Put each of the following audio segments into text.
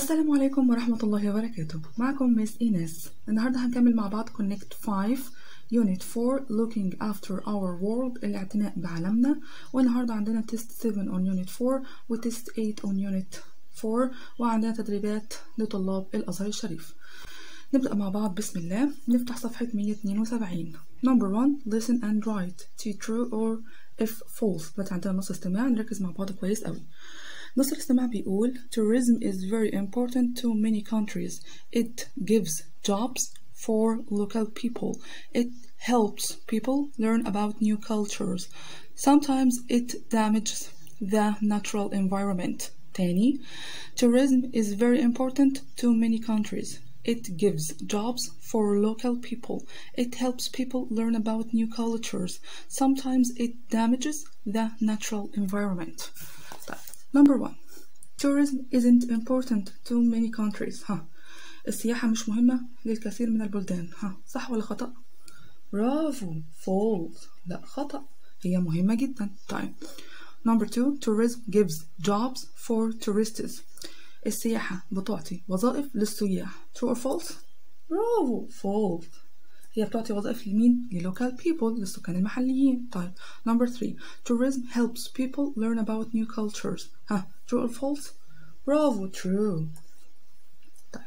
السلام عليكم ورحمة الله وبركاته. معكم مس إيناس. النهاردة هنكمل مع بعض Connect 5 Unit 4 Looking After Our World الاعتناء بعالمنا. والنهاردة عندنا تيست 7 on Unit 4 وتيست 8 on Unit 4 وعندنا تدريبات لطلاب الأزهر الشريف. نبدأ مع بعض. بسم الله. نفتح صفحة 172 Number 1 Listen and write. T true or if false. دلوقتي عندنا نص استماع. نركز مع بعض كويس قوي. نص الاستماع بيقول tourism is very important to many countries it gives jobs for local people it helps people learn about new cultures sometimes it damages the natural environment تاني tourism is very important to many countries it gives jobs for local people. It helps people learn about new cultures. Sometimes it damages the natural environment. Number one, tourism isn't important to many countries. ها السياحة مش مهمة للكثير من البلدان. ها صح ولا خطأ؟ برافو false لا خطأ هي مهمة جدا. طيب Number two, tourism gives jobs for tourists. السياحة بتعطي وظائف للسياح true or false؟ برافو false هي بتعطي وظائف لمين؟ للوكال people للسكان المحليين طيب number three tourism helps people learn about new cultures ها true or false؟ برافو true طيب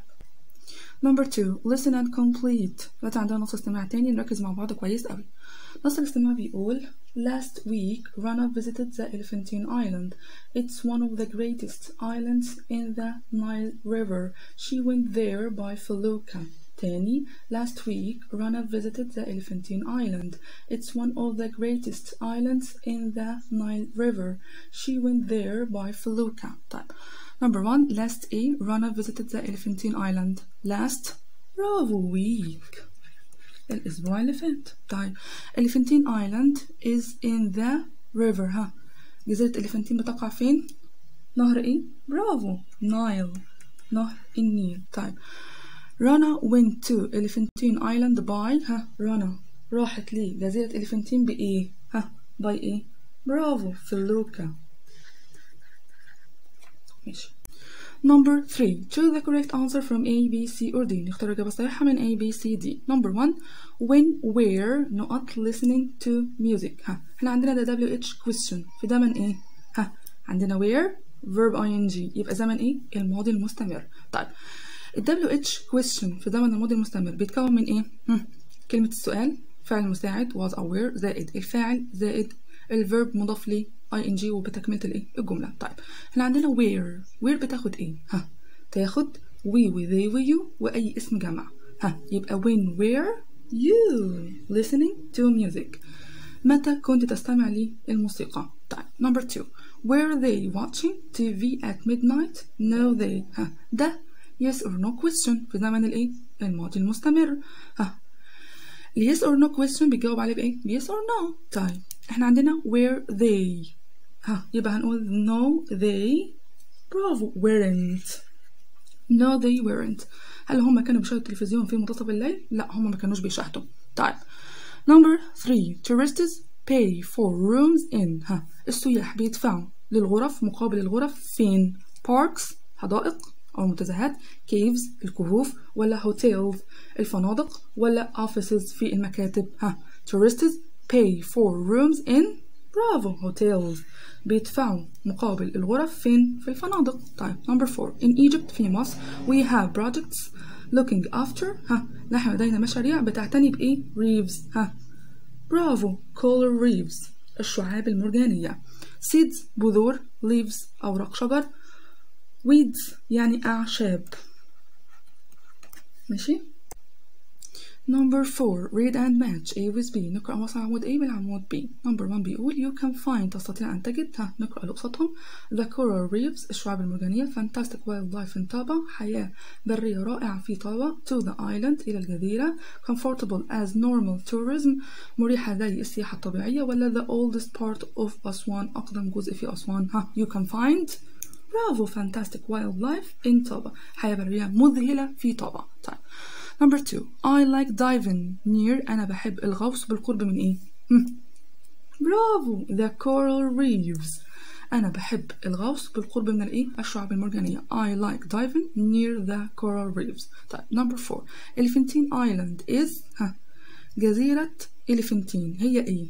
number two listen and complete دلوقتي عندنا نص استماع تاني نركز مع بعض كويس قوي نص الاستماع بيقول Last week, Rana visited the Elephantine Island. It's one of the greatest islands in the Nile River. She went there by felucca. تاني, last week, Rana visited the Elephantine Island. It's one of the greatest islands in the Nile River. She went there by felucca. طيب. Number one, last A, Rana visited the Elephantine Island. Last, bravo week. الأسبوع اللي فات طيب إليفنتين ايلاند is in the river ها جزيرة إليفنتين بتقع فين؟ نهر إيه؟ برافو نايل نهر النيل طيب رنا went to Elephantine Island by ها رنا راحت لجزيرة إليفنتين بإيه؟ ها by إيه؟ برافو فلوكا ماشي Number 3. Choose the correct answer from A, B, C or D. نختار الإجابة الصحيحة من A, B, C, D. Number 1. When, where, not listening to music. ها احنا عندنا ده WH question في زمن ايه؟ ها عندنا where verb ing يبقى زمن ايه؟ الماضي المستمر. طيب ال WH question في زمن الماضي المستمر بيتكون من إيه؟ هم. كلمة السؤال فعل مساعد was aware زائد الفاعل زائد الفيرب مضاف ليه ing وبتكملة الايه الجملة. طيب إحنا عندنا where. where بتاخد إيه؟ ها. تاخد we و they و you وأي اسم جمع. ها. يبقى when where you listening to music متى كنت تستمع للموسيقى؟ طيب number two. were they watching TV at midnight? no they. ها. ده yes or no question في زمن الإيه؟ الماضي المستمر. ها. yes or no question بيجاوب عليه بإيه؟ yes or no طيب إحنا عندنا were they. ها يبقى هنقول no they برافو weren't. No they weren't. هل هم كانوا بيشاهدوا التلفزيون في منتصف الليل؟ لا هم ما كانوش بيشاهدوا. طيب number 3 tourists pay for rooms in. ها السياح بيدفعوا للغرف مقابل الغرف فين؟ parks حدائق. أو منتزهات caves الكهوف ولا hotels الفنادق ولا offices في المكاتب. ها tourists pay for rooms in برافو hotels. بيدفعوا مقابل الغرف فين؟ في الفنادق. طيب number four. In Egypt في مصر we have projects looking after. ها نحن لدينا مشاريع بتعتني بإيه؟ reefs. ها برافو coral reefs الشعاب المرجانية. seeds بذور leaves أوراق شجر. Weeds يعني أعشاب. ماشي؟ Number 4 read and match A with B. نقرأ وصل عمود A بالعمود B. Number 1 بيقول you can find تستطيع أن تجد. ها نقرأ اللي قصادهم The coral reefs الشعاب المرجانية. Fantastic wildlife in طابة حياة برية رائعة في طابة. To the island إلى الجزيرة. Comfortable as normal tourism. مريحة زي السياحة الطبيعية. ولا The oldest part of أسوان أقدم جزء في أسوان. ها You can find. Bravo, fantastic wildlife in Taba. حياة برية مذهلة في طابا. طيب. Number two, I like diving near. أنا بحب الغوص بالقرب من إيه؟ برافو, the coral reefs. أنا بحب الغوص بالقرب من الإيه؟ الشعاب المرجانية. I like diving near the coral reefs. طيب, number four, Elephantine Island is ها جزيرة إليفنتين هي إيه؟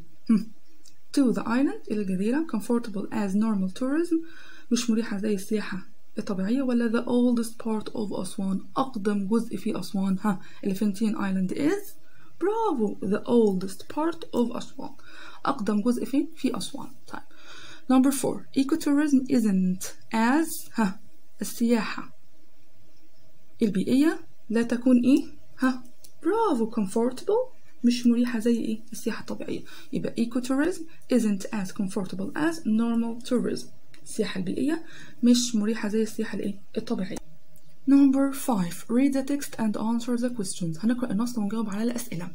to the island إلى الجزيرة comfortable as normal tourism مش مريحة زي السياحة. الطبيعية ولا the oldest part of أسوان؟ أقدم جزء في أسوان. ها Elephantine Island is برافو the oldest part of أسوان. أقدم جزء فين؟ في أسوان. طيب number four. Ecotourism isn't as ها السياحة. البيئية لا تكون إيه؟ ها برافو comfortable. مش مريحة زي إيه؟ السياحة الطبيعية. يبقى ecotourism isn't as comfortable as normal tourism. السياحة البيئية مش مريحة زي السياحة الإيه الطبيعية Number 5 Read the text and answer the questions هنقرأ النص ونجاوب على الأسئلة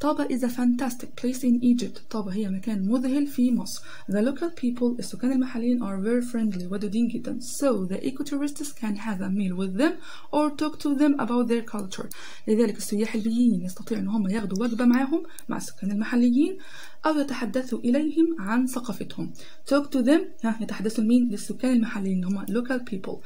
طابة is a fantastic place in Egypt طابة هي مكان مذهل في مصر The local people السكان المحليين are very friendly ودودين جدا So the ecotourists can have a meal with them or talk to them about their culture لذلك السياح البيئيين يستطيعوا أن هم ياخدوا وجبة معاهم مع السكان المحليين أو يتحدثوا إليهم عن ثقافتهم. Talk to them. ها يتحدثوا لمين للسكان المحليين هم local people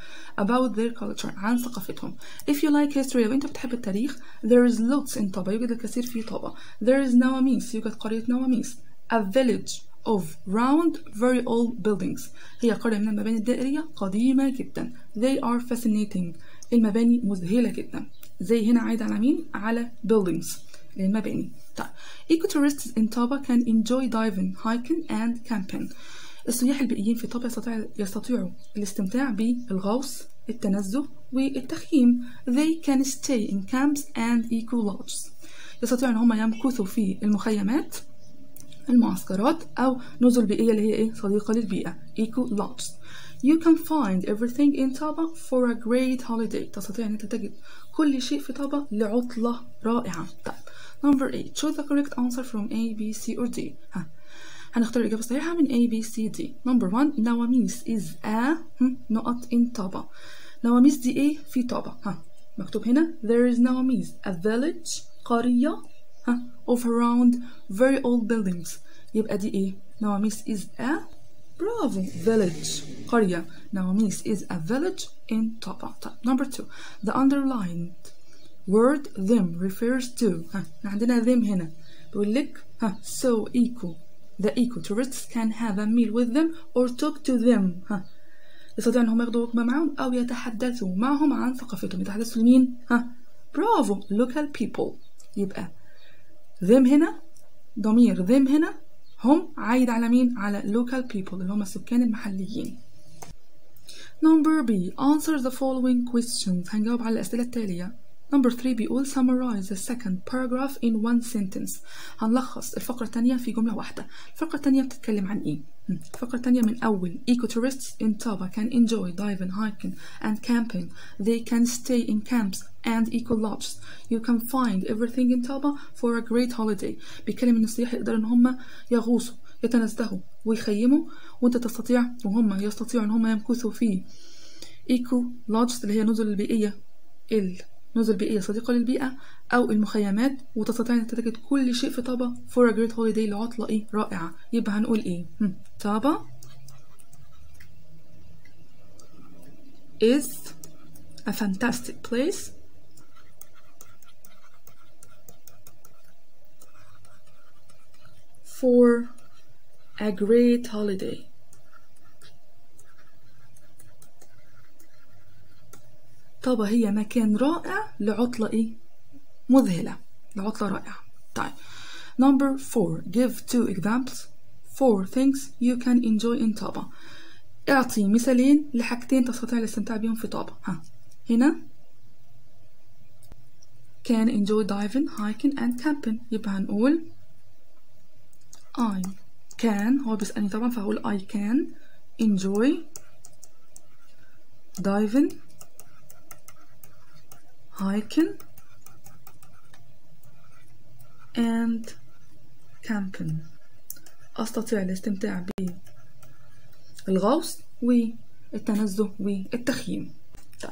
about their culture عن ثقافتهم. If you like history لو أنت بتحب التاريخ there is lots in طابة. يوجد الكثير في طابة. There is نواميس. يوجد قرية نواميس. A village of round very old buildings. هي قرية من المباني الدائرية قديمة جدا. They are fascinating. المباني مذهلة جدا. زي هنا عايد على مين؟ على buildings. للمباني. طيب ecotourists in طابة can enjoy diving hiking and camping. السياح البيئيين في طابة يستطيع يستطيعوا الاستمتاع بالغوص التنزه والتخييم. They can stay in camps and eco lodges. يستطيعوا إن هم يمكثوا في المخيمات المعسكرات أو نزل بيئية اللي هي إيه؟ صديقة للبيئة eco lodges. You can find everything in طابة for a great holiday. تستطيع إن أنت تجد كل شيء في طابة لعطلة رائعة. طيب number 8 choose the correct answer from A B C or D ها هنختار الإجابة الصحيحة من A B C D number 1 نواميس is a هم، نقط in طابة نواميس دي ايه في طابة ها مكتوب هنا there is نواميس a village قرية ها of around very old buildings يبقى دي ايه نواميس is a برافو village قرية نواميس is a village in طابة طيب number 2 the underlined word them refers to. ها عندنا them هنا. بيقول لك ها so eco the eco tourists can have a meal with them or talk to them. ها يستطيع ان هم ياخدوا وجبه معاهم أو يتحدثوا معهم عن ثقافتهم. يتحدثوا لمين؟ ها برافو local people. يبقى them هنا ضمير them هنا هم عايد على مين؟ على local people اللي هم السكان المحليين. Number B answer the following questions. هنجاوب على الأسئلة التالية. Number 3 بيقول summarize the second paragraph in one sentence هنلخص الفقرة الثانية في جملة واحدة الفقرة الثانية بتتكلم عن إيه؟ الفقرة الثانية من أول ecotourists in Taba can enjoy diving, hiking and camping they can stay in camps and eco lodges you can find everything in Taba for a great holiday بيتكلم إن السياح يقدروا إن هم يغوصوا يتنزهوا ويخيموا وانت تستطيع وهم يستطيعوا ان هم يمكثوا في ايكو لودجز اللي هي نزل البيئية النزل البيئية صديقة للبيئة أو المخيمات وتستطيع أن تجد كل شيء في طابة for a great holiday لعطلة إيه؟ رائعة. يبقى هنقول إيه. طابة is a fantastic place. For a great holiday. طابة هي مكان رائع لعطلة إيه؟ مذهلة لعطلة رائعة. طيب number four give two examples. For things you can enjoy in طابة. اعطي مثالين لحاجتين تستطيع الاستمتاع بيهم في طابة. ها هنا. Can enjoy diving hiking and camping. يبقى هنقول I can هو بيسألني طبعا فهقول I can enjoy diving hiking and camping أستطيع الاستمتاع بالغوص والتنزه والتخييم طيب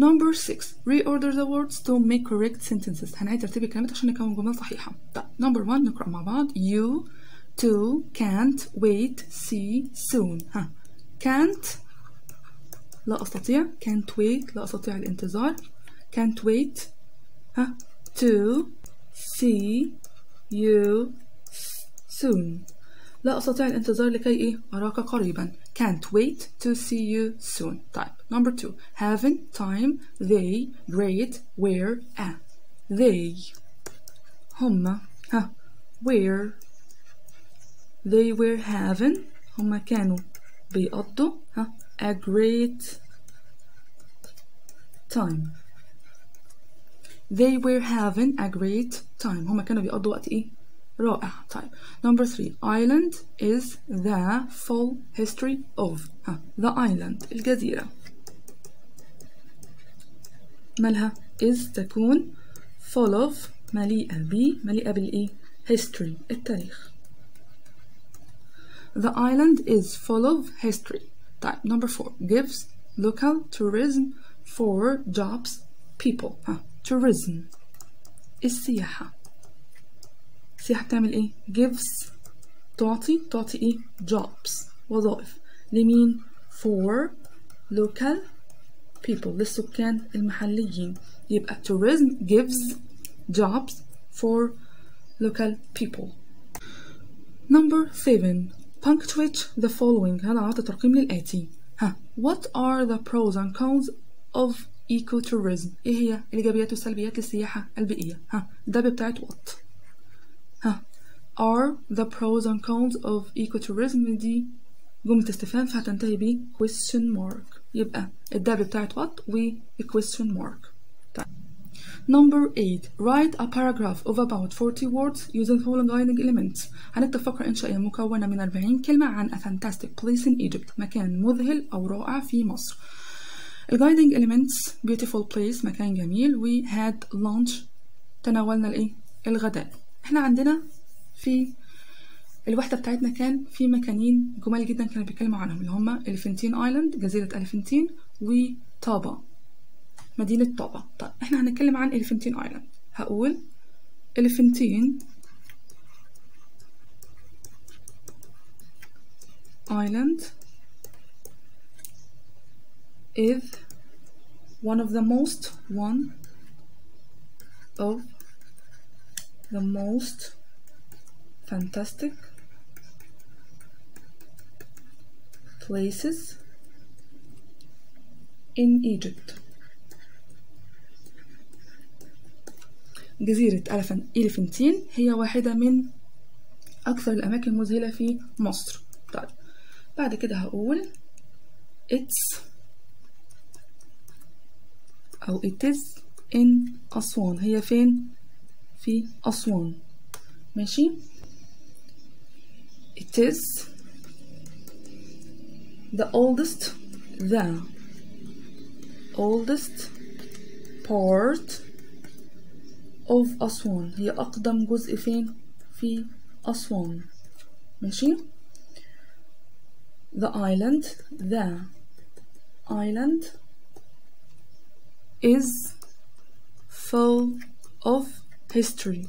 number 6 reorder the words to make correct sentences هنعيد ترتيب الكلمات عشان نكون جمل صحيحة طيب number 1 نقرأ مع بعض you two can't wait see soon ها can't لا أستطيع can't wait لا أستطيع الانتظار can't wait ها to see you soon لا أستطيع الانتظار لكي إيه أراك قريبا can't wait to see you soon طيب number two haven't time they great where a they هما ها where they were having هما كانوا بيقضوا ها a great time they were having a great time هما كانوا بيقضوا وقت ايه رائع طيب number three island is the full history of ها the island الجزيرة مالها is تكون full of مليئة ب مليئة بالإيه history التاريخ The island is full of history. Type number four gives local tourism for jobs people. ها tourism السياحة. السياحة بتعمل إيه؟ gives تعطي تعطي إيه؟ jobs وظائف لمين؟ for local people للسكان المحليين. يبقى tourism gives jobs for local people. Number seven punctuate the following هذا عطى ترقيم للآتي ها what are the pros and cons of ecotourism ايه هي الإيجابيات والسلبيات للسياحة البيئية ها ده بتاعت what ها are the pros and cons of ecotourism دي جملة استفهام فهتنتهي ب question mark يبقى الدب بتاعت what و question mark طيب. Number 8 write a paragraph of about 40 words using following guiding elements هنكتب فقرة إنشائية مكونة من 40 كلمة عن a fantastic place in Egypt مكان مذهل أو رائع في مصر الجايدنج اليمنتس بيوتيفول بليس مكان جميل. وي هاد لانش تناولنا الإيه؟ الغداء. إحنا عندنا في الوحدة بتاعتنا كان في مكانين جمال جدا كانوا بيتكلموا عنهم اللي هما الفنتين ايلاند جزيرة الفنتين وطابا مدينة طابا طب إحنا هنتكلم عن الفنتين ايلاند هقول الفنتين ايلاند is one of the most one of the most fantastic places in Egypt. جزيرة ألفن إليفنتين هي واحدة من أكثر الأماكن المذهلة في مصر طيب بعد كده هقول it's أو it is in أسوان هي فين؟ في أسوان ماشي it is the oldest the oldest part of أسوان هي أقدم جزء فين؟ في أسوان ماشي the island the island is full of history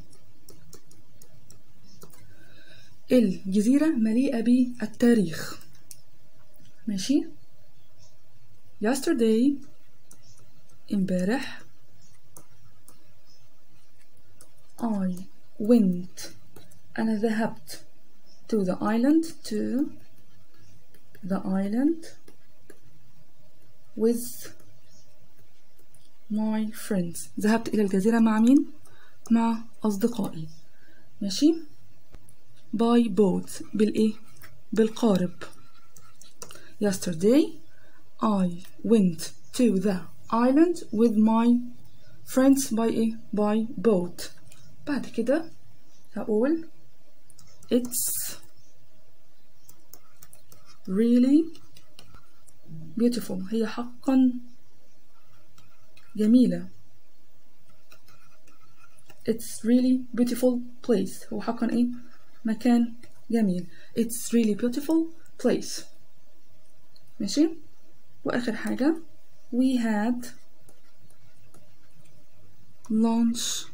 الجزيرة مليئة بالتاريخ ماشي yesterday امبارح I went أنا ذهبت to the island to the island with my friends ذهبت إلى الجزيرة مع مين؟ مع أصدقائي ماشي by boat بالإيه؟ بالقارب yesterday I went to the island with my friends by إيه؟ by boat بعد كده هقول it's really beautiful هي حقا جميلة it's really beautiful place هو حقا ايه مكان جميل it's really beautiful place ماشي واخر حاجة we had lunch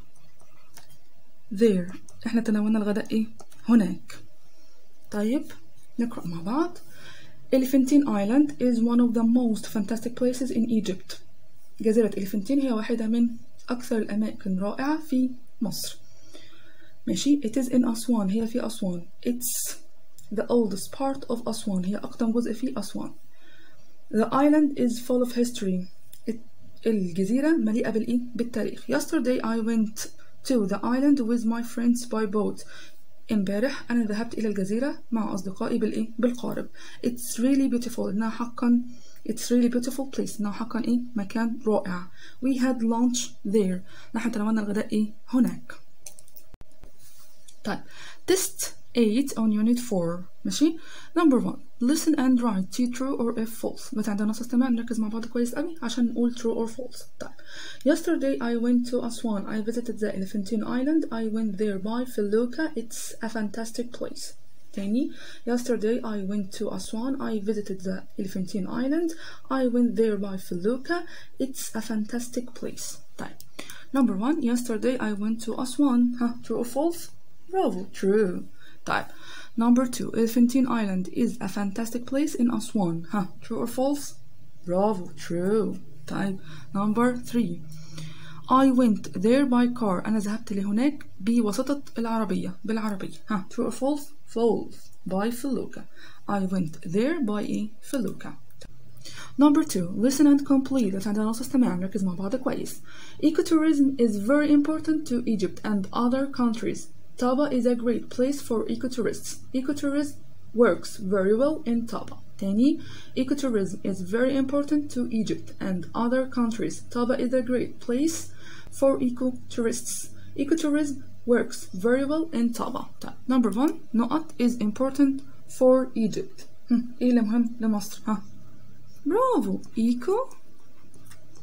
there احنا تناولنا الغداء ايه هناك طيب نقرأ مع بعض Elephantine Island is one of the most fantastic places in Egypt جزيرة إليفنتين هي واحدة من أكثر الأماكن رائعة في مصر. ماشي؟ It is in أسوان هي في أسوان. It's the oldest part of أسوان هي أقدم جزء في أسوان. The island is full of history. It- الجزيرة مليئة بالإيه؟ بالتاريخ. Yesterday I went to the island with my friends by boat. امبارح أنا ذهبت إلى الجزيرة مع أصدقائي بالإيه؟ بالقارب. It's really beautiful. إنها حقا It's really beautiful place. نوحة كان إيه مكان رائع We had lunch there. نحن تناولنا الغداء إيه هناك. طيب. Test 8 on unit 4 ماشي؟ Number 1 listen and write. T true or F false. بس عندنا نص استماع نركز مع بعض كويس قوي عشان نقول true or false. طيب. Yesterday I went to Aswan. I visited the Elephantine Island. I went there by felucca. It's a fantastic place. تاني yesterday I went to Aswan I visited the Elephantine Island I went there by Felucca it's a fantastic place طيب number 1 yesterday I went to Aswan ها true or false Bravo, true. طيب number two Elephantine Island is a fantastic place in Aswan ها true or false Bravo, true. طيب number three I went there by car أنا ذهبت لهناك بواسطة العربية بالعربية ها true or false Falls by felucca. I went there buying felucca. Number two, listen and complete the Tandanos Tamamak is Mabada Quais. Ecotourism is very important to Egypt and other countries. Taba is a great place for ecotourists. Ecotourism works very well in Taba. Tani, ecotourism is very important to Egypt and other countries. Taba is a great place for ecotourists Ecotourism works very well in Taba. طيب. Number one, نقط is important for Egypt. هم. ايه اللي مهم لمصر؟ ها برافو ايكو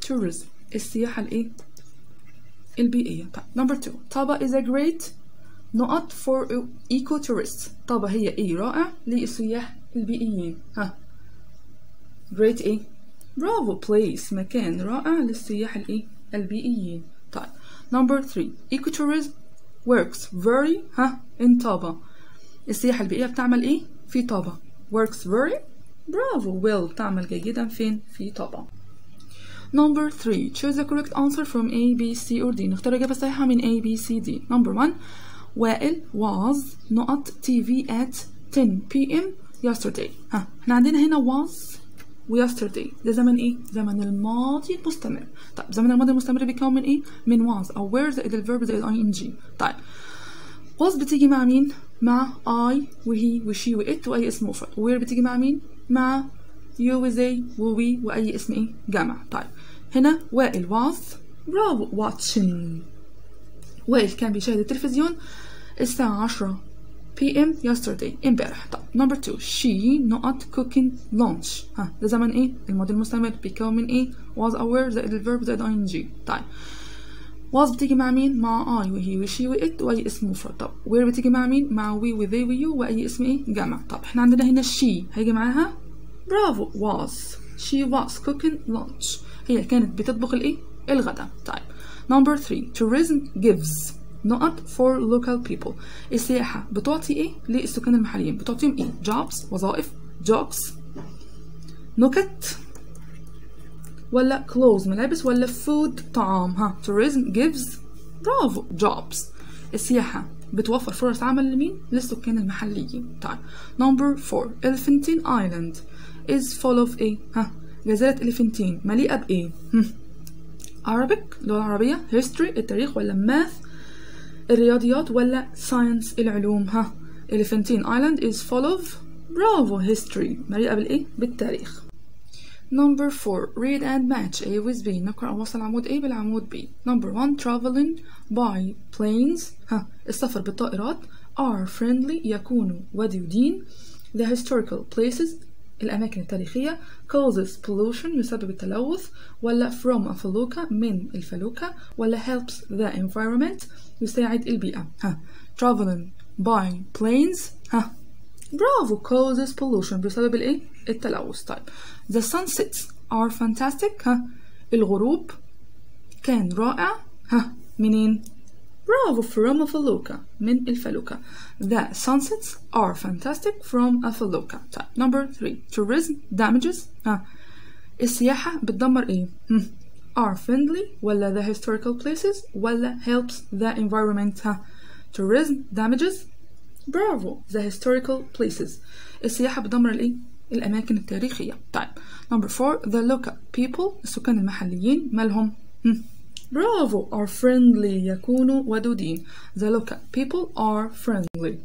tourism السياحة الايه البيئية طيب number two طابا is a great نقط for eco tourists طابا هي ايه رائع للسياح البيئيين ها great ايه برافو place مكان رائع للسياح الايه البيئيين طيب number three ecotourism works very ها in طابا السياحة البيئية بتعمل ايه في طابا works very برافو well تعمل جيدا فين في طابا Number 3 choose the correct answer from A, B, C or D نختار الإجابة الصحيحة من A, B, C, D Number 1 وائل was نقط TV at 10 p.m. yesterday ها احنا عندنا هنا was و yesterday. ده زمن إيه؟ زمن الماضي المستمر. طيب زمن الماضي المستمر بيكون من إيه؟ من was أو where زائد الverb زائد ing. طيب. was بتيجي مع مين؟ مع I وهي وشي وإت وأي اسم مفرد. Where بتيجي مع مين؟ مع you وزي ووي وأي اسم إيه؟ جمع. طيب. هنا وائل was watching. وائل كان بيشاهد التلفزيون الساعة 10 p.m. yesterday امبارح. طب number two she not cooking lunch. ها ده زمن إيه؟ الماضي المستمر بيكون من إيه was aware زائد الverb زائد ing. طيب was بتيجي مع مين؟ مع I وهي وشي وإت وأي اسم مفرد. طب where بتيجي مع مين؟ مع we وذي ويو وأي اسم إيه؟ جمع. طب إحنا عندنا هنا she. هيجي معاها؟ برافو was. She was cooking lunch. هي كانت بتطبخ الإيه؟ الغداء طيب number three tourism gives. نقط for local people. السياحة بتعطي إيه للسكان المحليين؟ بتعطيهم إيه؟ jobs وظائف jobs. نكت. ولا clothes ملابس ولا food طعام. ها tourism gives برافو jobs. السياحة بتوفر فرص عمل لمين؟ للسكان المحليين. طيب number four Elephantine Island is full of إيه؟ ها جزيرة إليفنتين مليئة بإيه؟ هم. Arabic اللغة العربية history التاريخ ولا math الرياضيات ولا science العلوم ها Elephantine Island is full of برافو history مليئة بالإيه بالتاريخ Number 4 read and match A with B نقرأ وصل عمود A بالعمود B Number 1 traveling by planes ها السفر بالطائرات are friendly يكون ودودين the historical places الأماكن التاريخية causes pollution يسبب التلوث ولا from a فلوكة من الفلوكة ولا helps the environment يساعد البيئة. ها. Traveling by planes ها. برافو causes pollution بسبب الايه؟ التلوث. طيب. The sunsets are fantastic ها. الغروب كان رائع ها. منين؟ برافو from a felucca من الفلوكة. The sunsets are fantastic from a felucca. Type number 3. Tourism damages. آه. السياحة بتدمر إيه؟ are friendly ولا uh, the historical places ولا uh, helps the environment ah, tourism damages Bravo. the historical places السياحة بتدمر الإيه؟ الأماكن التاريخية طيب number 4 the local people السكان المحليين مالهم hmm. هم. برافو are friendly يكونوا ودودين the local people are friendly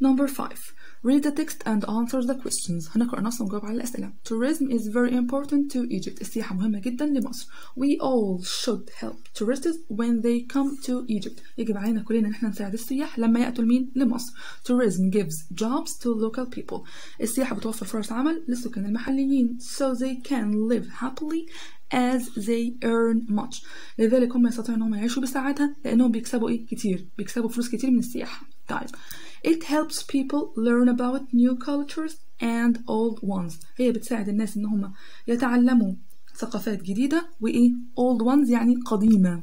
number five read the text and answer the questions هنقرأ نص ونجاوب على الأسئلة tourism is very important to Egypt السياحة مهمة جدا لمصر we all should help tourists when they come to Egypt يجب علينا كلنا ان احنا نساعد السياح لما يأتوا لمين لمصر tourism gives jobs to local people السياحة بتوفر فرص عمل للسكان المحليين so they can live happily as they earn much لذلك هم يستطيعوا انهم يعيشوا بسعادة لانهم بيكسبوا ايه كتير بيكسبوا فلوس كتير من السياحة طيب it helps people learn about new cultures and old ones هي بتساعد الناس ان هم يتعلموا ثقافات جديدة وايه old ones يعني قديمة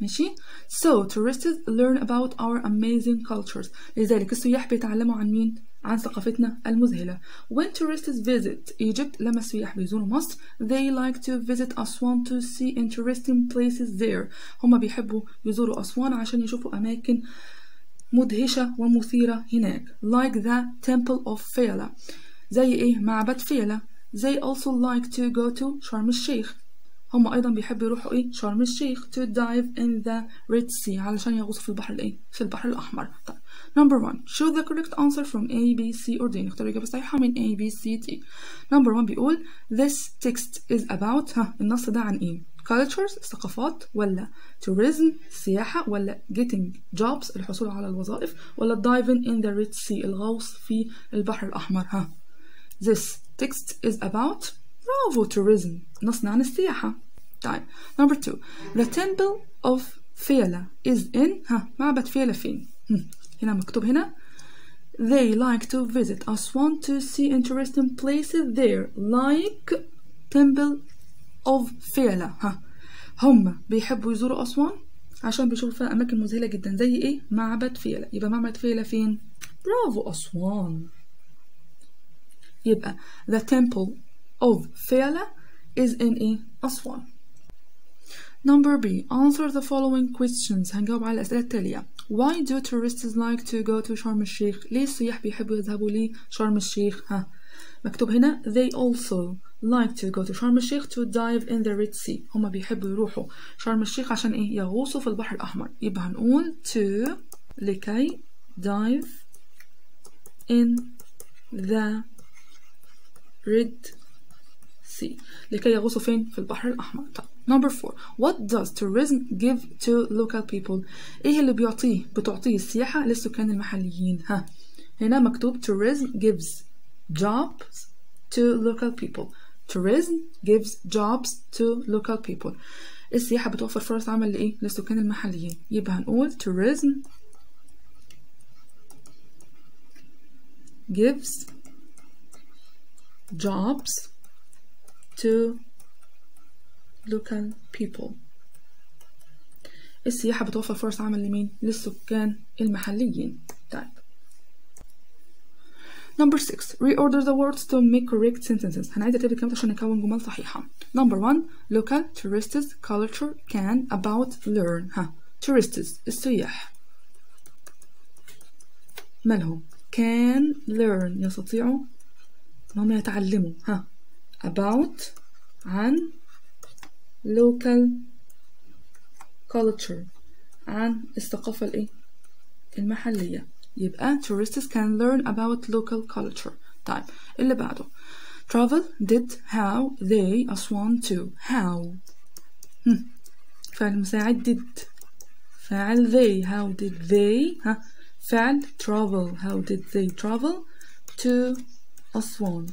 ماشي so tourists learn about our amazing cultures لذلك السياح بيتعلموا عن مين عن ثقافتنا المذهلة. When tourists visit Egypt لما السياح بيزوروا مصر they like to visit Aswan to see interesting places there. هما بيحبوا يزوروا أسوان عشان يشوفوا أماكن مدهشة ومثيرة هناك. Like the temple of Fela. زي إيه؟ معبد فيلة. They also like to go to شرم الشيخ. هم أيضا بيحبوا يروحوا إيه؟ شرم الشيخ to dive in the Red Sea علشان يغوصوا في البحر الإيه؟ في البحر الأحمر. طيب. Number one choose the correct answer from A B C or D نختار الإجابة الصحيحة من A B C D Number one بيقول this text is about ها النص ده عن إيه cultures الثقافات ولا tourism السياحة ولا getting jobs الحصول على الوظائف ولا diving in the Red Sea الغوص في البحر الأحمر ها This text is about برافو tourism نصنا عن السياحة طيب number two the temple of فيلة is in ها معبد فيلة فين هم. هنا مكتوب هنا. They like to visit Aswan to see interesting places. There like temple of فيلة ها. هم بيحبوا يزوروا أسوان عشان بيشوفوا فيها أماكن مذهلة جدا. زي إيه؟ معبد فيلة يبقى معبد فيلة فين؟ برافو أسوان. يبقى the temple of فيلة is in إيه؟ أسوان. Number B answer the following questions هنجاوب على الأسئلة التالية Why do tourists like to go to شرم الشيخ ليه السياح بيحبوا يذهبوا لشرم الشيخ ها مكتوب هنا they also like to go to شرم الشيخ to dive in the Red Sea هما بيحبوا يروحوا شرم الشيخ عشان ايه يغوصوا في البحر الأحمر يبقى هنقول to لكي dive in the Red Sea لكي يغوصوا فين في البحر الأحمر طيب Number four What does tourism give to local people ايه اللي بيعطيه بتعطيه السياحة للسكان المحليين ها هنا مكتوب tourism gives jobs to local people tourism gives jobs to local people السياحة بتوفر فرص عمل لإيه؟ للسكان المحليين يبقى هنقول tourism gives jobs to local people السياحة بتوفر فرص عمل لمين؟ للسكان المحليين طيب Number 6 reorder the words to make correct sentences هنعيد ترتيب الكلمات عشان نكون جمل صحيحة Number 1 local tourists culture can about learn ها tourists السياح مالهم can learn يستطيعوا انهم يتعلموا ها about عن local culture عن الثقافة الايه المحلية يبقى tourists can learn about local culture طيب اللي بعده travel did how they أسوان to how هم. فعل مساعد did فعل they how did they ها فعل travel how did they travel to أسوان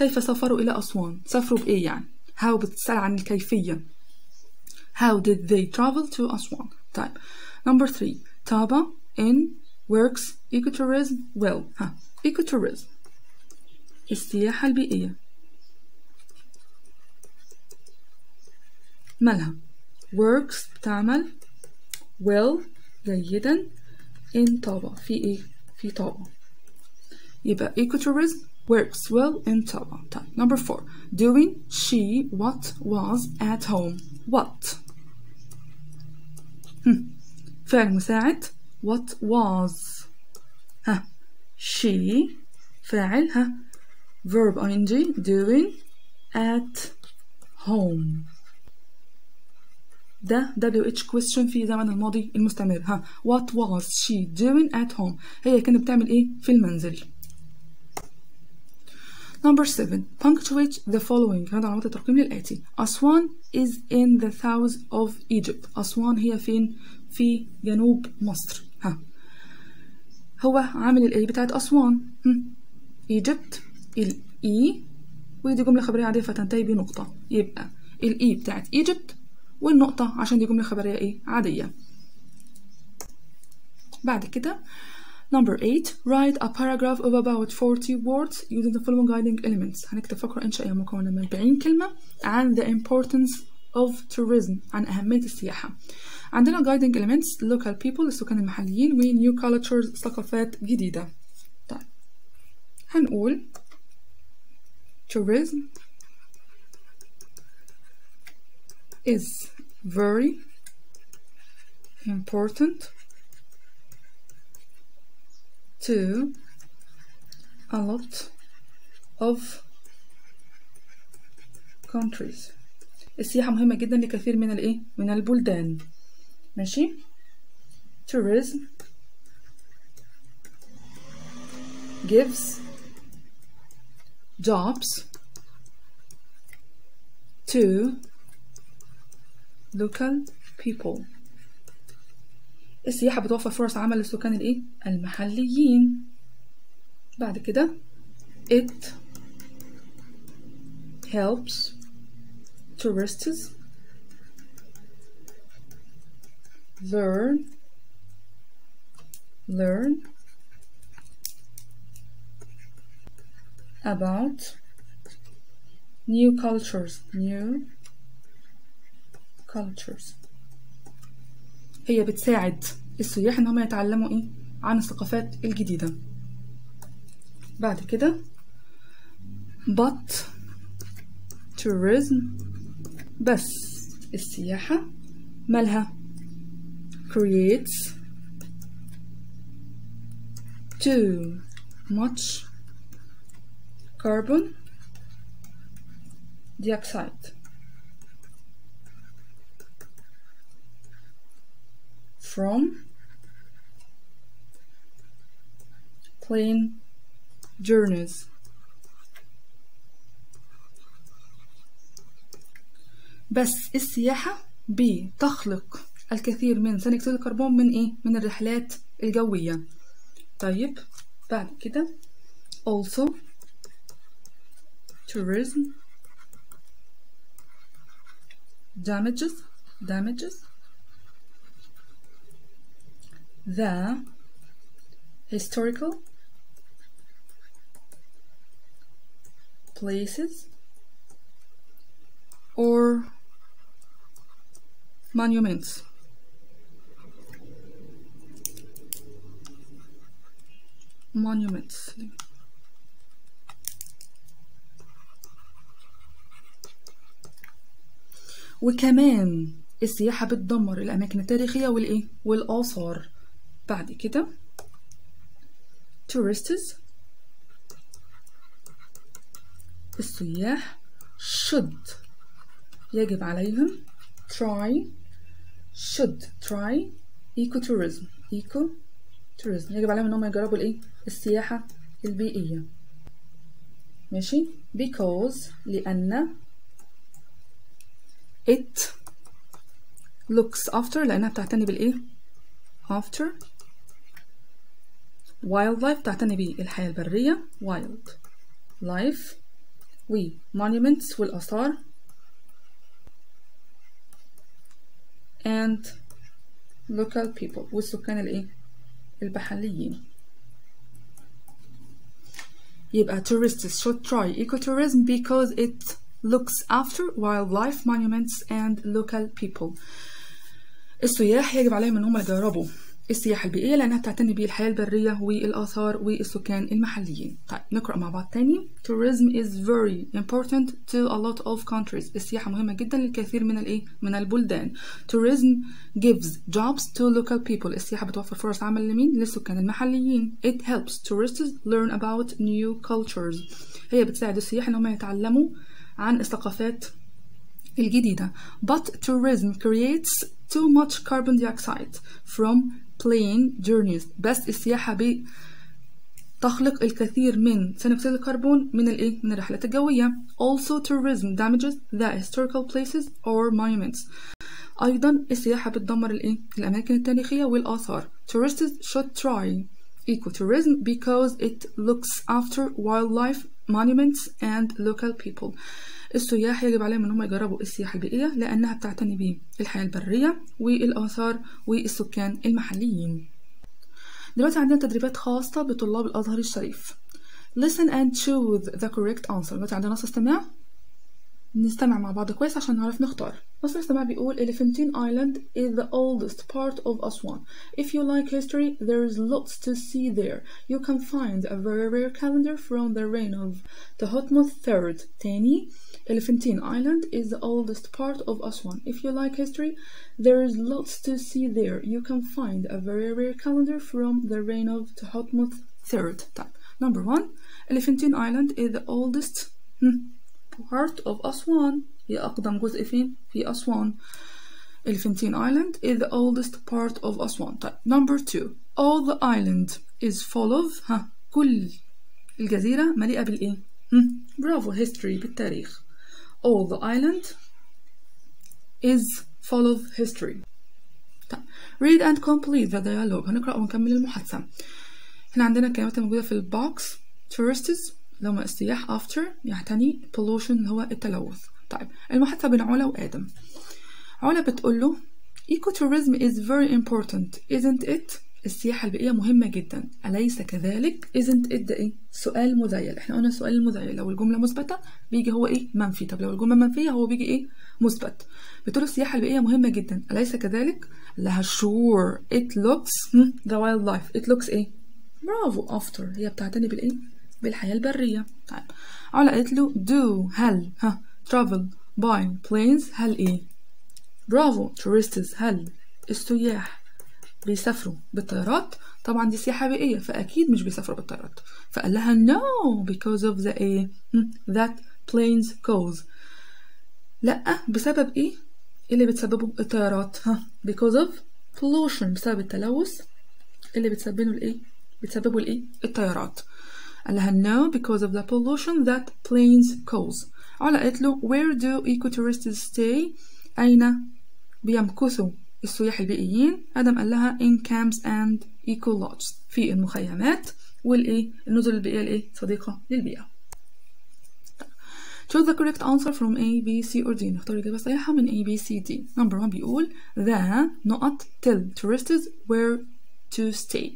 كيف سافروا إلى أسوان؟ سافروا بإيه يعني؟ How بتسأل عن الكيفية. How did they travel to أسوان؟ طيب number three تابا in works ecotourism well ها ecotourism. السياحة البيئية. مالها؟ works بتعمل well جيدا in طابة في إيه؟ في طابة يبقى ecotourism works well in Taba. Number four, doing she what was at home. What? Hmm. فعل مساعد what was? ها she فعل ها verb ing doing at home. ده WH question في زمن الماضي المستمر ها what was she doing at home? هي كانت بتعمل ايه في المنزل Number 7 punctuate the following. هذا علامات الترقيم للآتي. أسوان is in the south of Egypt. أسوان هي فين؟ في جنوب مصر. ها. هو عامل الاي بتاعت أسوان. Egypt. الاي ودي جملة خبرية عادية فتنتهي بنقطة. يبقى الاي بتاعت Egypt والنقطة عشان دي جملة خبرية إيه؟ عادية. بعد كده Number 8 write a paragraph of about 40 words using the following guiding elements هنكتب فقرة إنشائية مكونة من 40 كلمة عن the importance of tourism عن أهمية السياحة عندنا guiding elements local people السكان المحليين و new cultures ثقافات جديدة طيب هنقول tourism is very important to a lot of countries السياحة مهمة جدا لكثير من الايه من البلدان ماشي tourism gives jobs to local people السياحة بتوفر فرص عمل للسكان الايه المحليين بعد كده it helps tourists learn learn about new cultures new cultures هي بتساعد السياح إن هم يتعلموا إيه؟ عن الثقافات الجديدة. بعد كده but tourism بس السياحة مالها؟ creates too much carbon dioxide. From plane journeys. بس السياحة بتخلق الكثير من ثاني أكسيد الكربون من إيه؟ من الرحلات الجوية. طيب بعد كده also tourism damages damages. The historical places or monuments monuments وكمان السياحة بتدمر الأماكن التاريخية والإيه والآثار بعد كده tourists السياح should يجب عليهم try should try ecotourism. ecotourism. يجب عليهم انهم يجربوا الإيه؟ السياحة البيئية. ماشي؟ because لأن it looks after لأنها بتعتني بالإيه؟ after wildlife تعتني بالحياة البرية. wild. life و monuments والآثار and local people والسكان الايه المحليين يبقى tourists should try ecotourism because it looks after wildlife monuments and local people السياح يجب عليهم ان هم يجربوا السياحة البيئية لأنها بتعتني بالحياة البرية والآثار والسكان المحليين. طيب نقرأ مع بعض تاني. Tourism is very important to a lot of countries. السياحة مهمة جدا للكثير من الإيه؟ من البلدان. Tourism gives jobs to local people. السياحة بتوفر فرص عمل لمين؟ للسكان المحليين. It helps tourists learn about new cultures. هي بتساعد السياح إن هم يتعلموا عن الثقافات الجديدة. But tourism creates too much carbon dioxide from plane journeys بس السياحة تخلق الكثير من ثاني أكسيد الكربون من الإيه؟ من الرحلات الجوية. Also tourism damages the historical places or monuments. أيضا السياحة بتدمر الإيه؟ الأماكن التاريخية والآثار. Tourists should try ecotourism because it looks after wildlife monuments and local people. السياح يجب عليهم إن هم يجربوا السياحة البيئية لأنها بتعتني بالحياة البرية والآثار والسكان المحليين. دلوقتي عندنا تدريبات خاصة بطلاب الأزهر الشريف. Listen and choose the correct answer. دلوقتي عندنا نص استماع نستمع مع بعض كويس عشان نعرف نختار. نص الاستماع بيقول Elephantine Island is the oldest part of Aswan. If you like history, there is lots to see there. You can find a very rare calendar from the reign of Tahutmos III. تاني Elephantine Island is the oldest part of Aswan. If you like history, there is lots to see there. You can find a very rare calendar from the reign of Tahutmos III. طيب number one Elephantine Island is the oldest part of Aswan. هي أقدم جزء فين؟ في أسوان. Elephantine Island is the oldest part of Aswan. طيب number two all the island is full of ها كل الجزيرة مليئة بالإيه؟ برافو history بالتاريخ. all the island is full of history طيب read and complete the dialogue هنقرأ ونكمل المحادثة هنا عندنا الكلمات الموجودة في البوكس tourists اللي هم السياح after يعتني pollution اللي هو التلوث طيب المحادثة بين علا وآدم علا بتقول له ecotourism is very important isn't it السياحة البيئية مهمة جدا. أليس كذلك؟ isn't it إيه سؤال مزيل إحنا قلنا السؤال المزيل لو الجملة مثبتة بيجي هو إيه؟ منفي. طب لو الجملة منفية هو بيجي إيه؟ مثبت. بتقول السياحة البيئية مهمة جدا. أليس كذلك؟ لها sure. It looks the wildlife. It looks إيه؟ برافو. after. هي بتعتني بالإيه؟ بالحياة البرية. طيب. علا قالت له do. هل؟ ها. travel. by planes. هل إيه؟ برافو. tourists. هل؟ السياح. بيسافروا بالطيارات؟ طبعا دي سياحة بيئية فأكيد مش بيسافروا بالطيارات. فقال لها no because of the إيه that planes cause. لأ بسبب إيه؟ اللي بتسببه الطيارات ها because of pollution بسبب التلوث. اللي بتسببه الايه بتسببه الايه الطيارات. قال لها no because of the pollution that planes cause. علا قالت له where do ecotourists stay? أين بيمكثوا؟ السياح البيئيين. آدم قال لها in camps and eco lodges في المخيمات والإيه؟ النزل البيئية الإيه صديقة للبيئة. Choose the correct answer from A, B, C or D. نختار الإجابة الصحيحة من A, B, C, D. Number one بيقول the نقط tell tourists where to stay.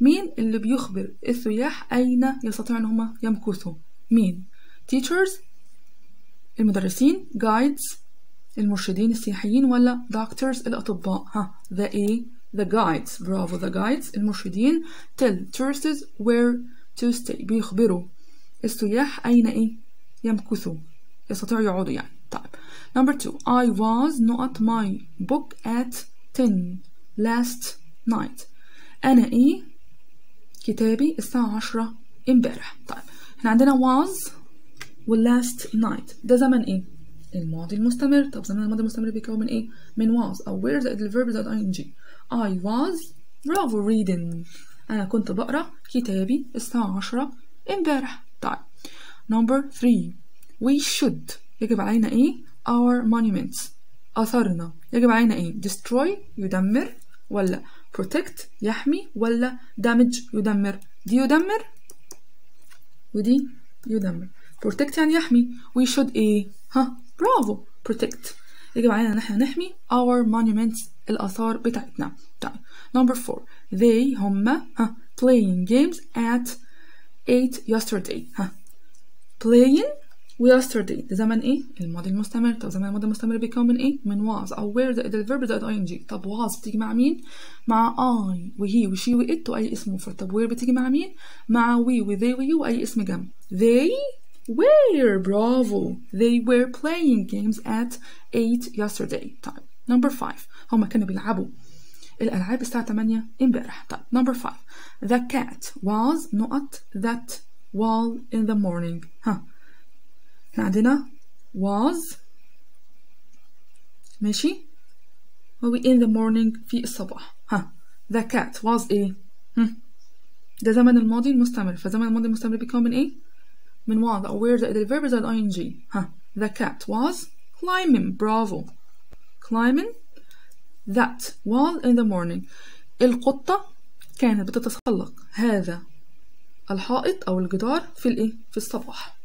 مين اللي بيخبر السياح أين يستطيع أن هم يمكثوا؟ مين؟ Teachers المدرسين guides المرشدين السياحيين ولا doctors الأطباء؟ ها the A the guides. برافو the guides. المرشدين tell tourists where to stay. بيخبروا السياح أين إيه؟ يمكثوا. يستطيعوا يقعدوا يعني. طيب. Number two. I was not my book at 10 last night. أنا إيه؟ كتابي الساعة عشرة امبارح. طيب. إحنا عندنا was و last night. ده زمن إيه؟ الماضي المستمر. طب زمان الماضي المستمر بيكون من إيه؟ من was. أو where زائد الفيرب زائد ing I was برافو reading. أنا كنت بقرأ كتابي الساعة عشرة امبارح. طيب. Number three. We should. يجب علينا إيه؟ Our monuments. أثرنا. يجب علينا إيه؟ Destroy. يدمر. ولا protect. يحمي. ولا damage. يدمر. دي يدمر ودي يدمر protect يعني يحمي. We should إيه؟ ها برافو protect يجب علينا ان احنا نحمي our monuments الاثار بتاعتنا طيب number four they هما ها playing games at 8 yesterday ها playing ويسترداي ده زمن ايه؟ الماضي المستمر طب زمن الماضي المستمر بيكون من ايه؟ من was او where زائد الفيرب زائد اي ان جي طب was بتيجي مع مين؟ مع I وهي وشي وإت وأي اسم مفرد طب where بتيجي مع مين؟ مع we وذي ويو وأي اسم جمع they were برافو they were playing games at 8 yesterday طيب number 5 هما كانوا بيلعبوا الألعاب الساعة 8 امبارح طيب number 5 the cat was نقط that while in the morning ها احنا عندنا was ماشي و in the morning في الصباح ها the cat was ايه هم. ده زمن الماضي المستمر فزمن الماضي المستمر بيكون من ايه من was أو where زائد الفيرب زائد ing. ها the cat was climbing. برافو climbing. That while in the morning. القطة كانت بتتسلق. هذا الحائط أو الجدار في الإيه؟ في الصباح.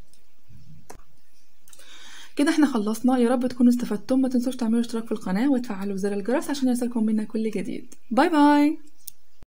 كده إحنا خلصنا. يا رب تكونوا استفدتم. ما تنسوش تعملوا اشتراك في القناة وتفعلوا زر الجرس عشان يوصلكم منا كل جديد. باي باي